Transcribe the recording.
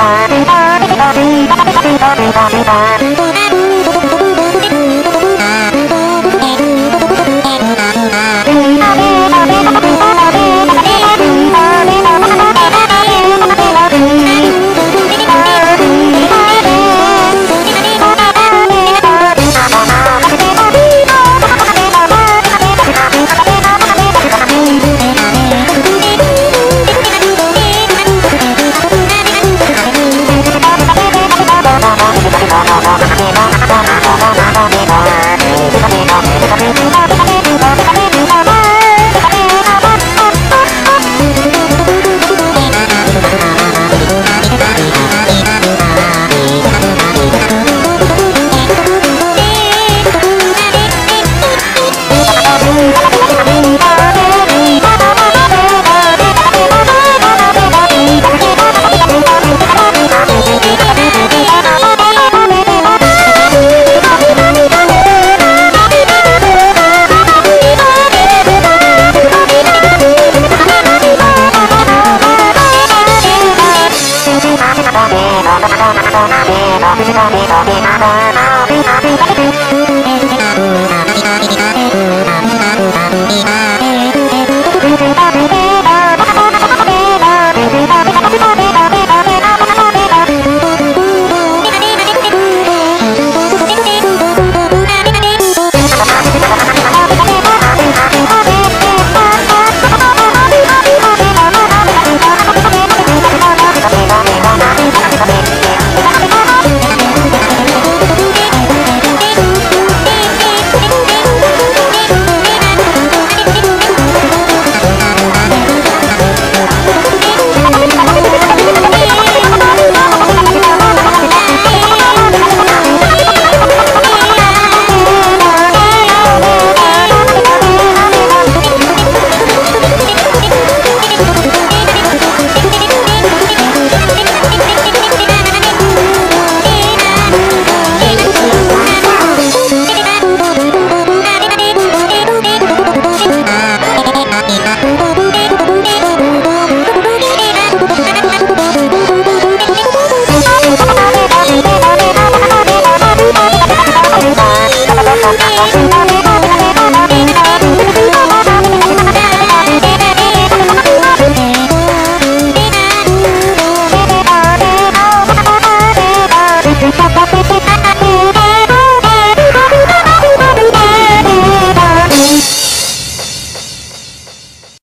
Bobby bum-bummy. Thank you.